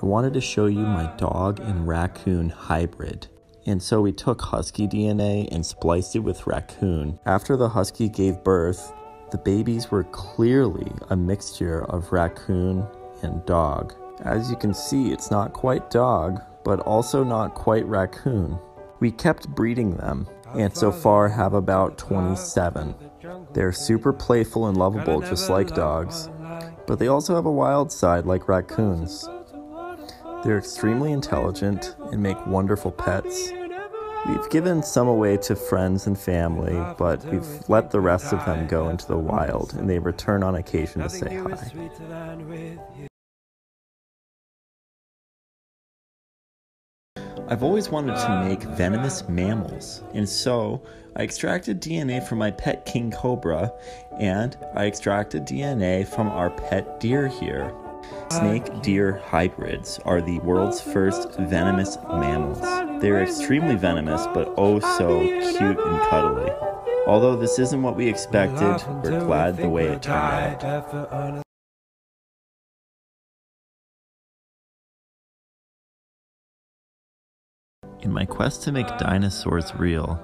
I wanted to show you my dog and raccoon hybrid. And so we took husky DNA and spliced it with raccoon. After the husky gave birth, the babies were clearly a mixture of raccoon and dog. As you can see, it's not quite dog, but also not quite raccoon. We kept breeding them, and so far have about 27. They're super playful and lovable, just like dogs, but they also have a wild side like raccoons. They're extremely intelligent and make wonderful pets. We've given some away to friends and family, but we've let the rest of them go into the wild, and they return on occasion to say hi. I've always wanted to make venomous mammals, and so I extracted DNA from my pet king cobra, and I extracted DNA from our pet deer here. Snake deer hybrids are the world's first venomous mammals. They're extremely venomous, but oh so cute and cuddly. Although this isn't what we expected, we're glad the way it turned out. In my quest to make dinosaurs real,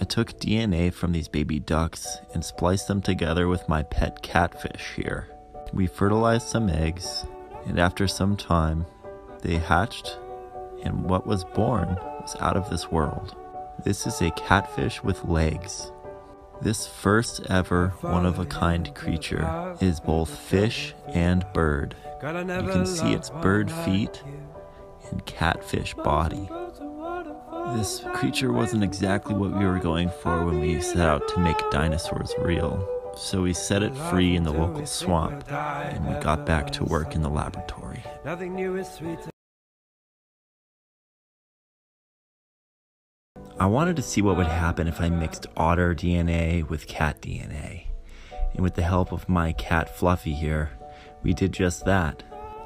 I took DNA from these baby ducks and spliced them together with my pet catfish here. We fertilized some eggs, and after some time, they hatched, and what was born was out of this world. This is a catfish with legs. This first ever one of a kind creature is both fish and bird. You can see its bird feet and catfish body. This creature wasn't exactly what we were going for when we set out to make dinosaurs real, so we set it free in the local swamp and we got back to work in the laboratory. Nothing new is sweet. I wanted to see what would happen if I mixed otter DNA with cat DNA. And with the help of my cat Fluffy here, we did just that.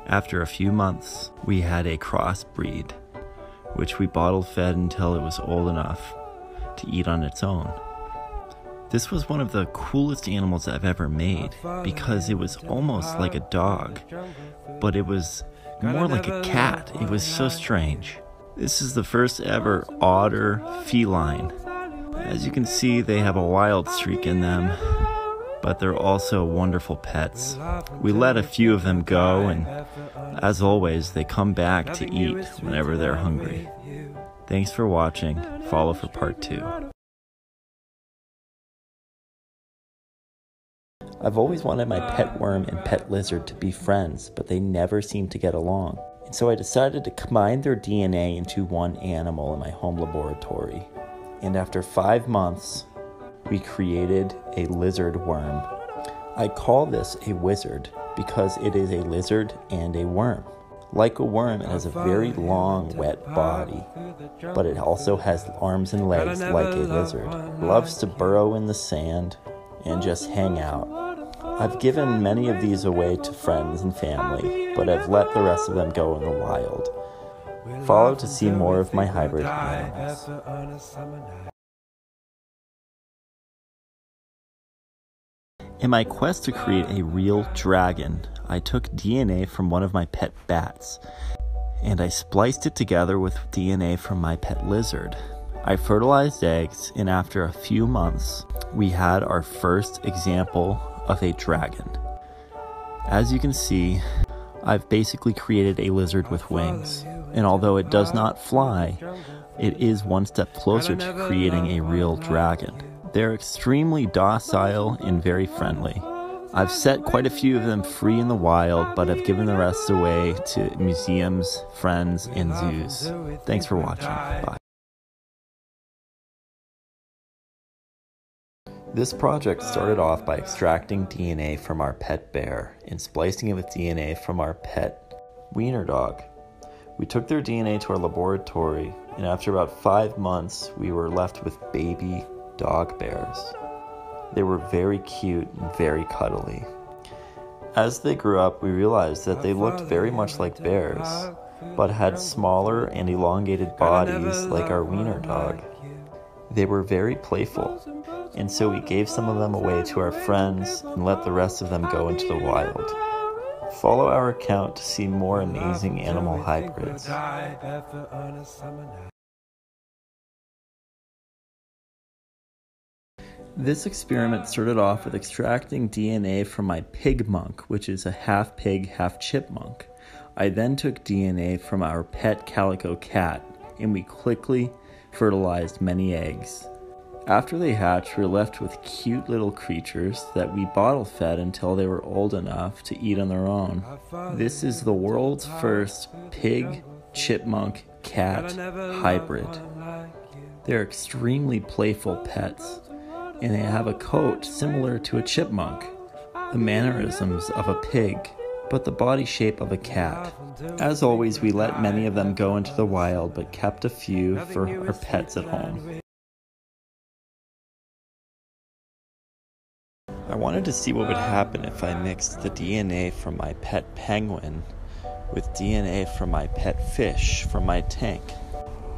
After a few months, we had a crossbreed which we bottle fed until it was old enough to eat on its own. This was one of the coolest animals I've ever made because it was almost like a dog, but it was more like a cat. It was so strange. This is the first ever otter feline. As you can see, they have a wild streak in them, but they're also wonderful pets. We let a few of them go, and as always, they come back to eat whenever they're hungry. Thanks for watching. Follow for part two. I've always wanted my pet worm and pet lizard to be friends, but they never seem to get along. And so I decided to combine their DNA into one animal in my home laboratory. And after five months, we created a lizard worm. I call this a wizard because it is a lizard and a worm. Like a worm, it has a very long, wet body, but it also has arms and legs like a lizard. Loves to burrow in the sand and just hang out. I've given many of these away to friends and family, but I've let the rest of them go in the wild. Follow to see more of my hybrid animals. In my quest to create a real dragon, I took DNA from one of my pet bats and I spliced it together with DNA from my pet lizard. I fertilized eggs, and after a few months, we had our first example of a dragon. As you can see, I've basically created a lizard with wings, and although it does not fly, it is one step closer to creating a real dragon. They're extremely docile and very friendly. I've set quite a few of them free in the wild, but I've given the rest away to museums, friends, and zoos. Thanks for watching. Bye. This project started off by extracting DNA from our pet bear and splicing it with DNA from our pet wiener dog. We took their DNA to our laboratory, and after about five months, we were left with baby dog bears. They were very cute and very cuddly. As they grew up, we realized that they looked very much like bears, but had smaller and elongated bodies like our wiener dog. They were very playful, and so we gave some of them away to our friends and let the rest of them go into the wild. Follow our account to see more amazing animal hybrids. This experiment started off with extracting DNA from my pig monk, which is a half pig, half chipmunk. I then took DNA from our pet calico cat, and we quickly fertilized many eggs. After they hatched, we're left with cute little creatures that we bottle fed until they were old enough to eat on their own. This is the world's first pig chipmunk cat hybrid. They're extremely playful pets, and they have a coat similar to a chipmunk, the mannerisms of a pig, but the body shape of a cat. As always, we let many of them go into the wild, but kept a few for our pets at home. I wanted to see what would happen if I mixed the DNA from my pet penguin with DNA from my pet fish from my tank.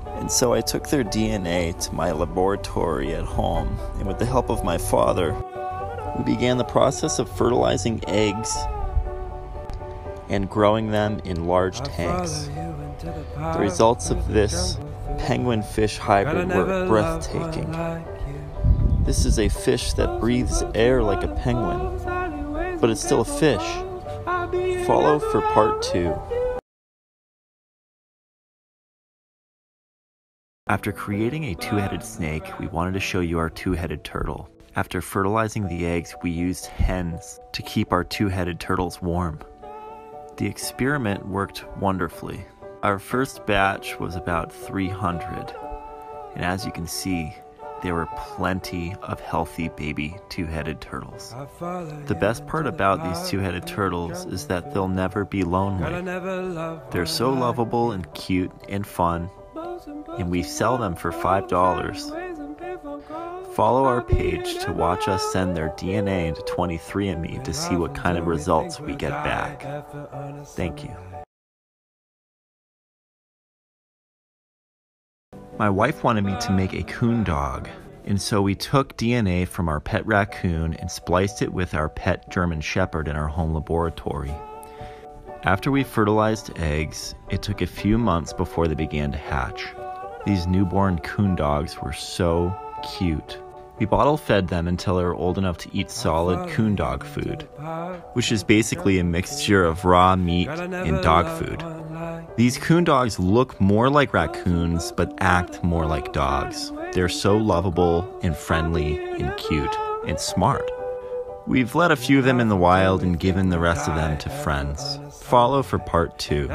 And so I took their DNA to my laboratory at home, and with the help of my father, we began the process of fertilizing eggs and growing them in large tanks. The results of this penguin fish hybrid were breathtaking. This is a fish that breathes air like a penguin, but it's still a fish. Follow for part two. After creating a two headed snake, we wanted to show you our two headed turtle. After fertilizing the eggs, we used hens to keep our two headed turtles warm. The experiment worked wonderfully. Our first batch was about 300, and as you can see, there were plenty of healthy baby two headed turtles. The best part about these two headed turtles is that they'll never be lonely. They're so lovable and cute and fun, and we sell them for $5. Follow our page to watch us send their DNA into 23andMe to see what kind of results we get back. Thank you. My wife wanted me to make a coon dog, and so we took DNA from our pet raccoon and spliced it with our pet German Shepherd in our home laboratory. After we fertilized eggs, it took a few months before they began to hatch. These newborn coon dogs were so cute. We bottle fed them until they were old enough to eat solid coon dog food, which is basically a mixture of raw meat and dog food. These coon dogs look more like raccoons but act more like dogs. They're so lovable and friendly and cute and smart. We've let a few of them in the wild and given the rest of them to friends. Follow for part two.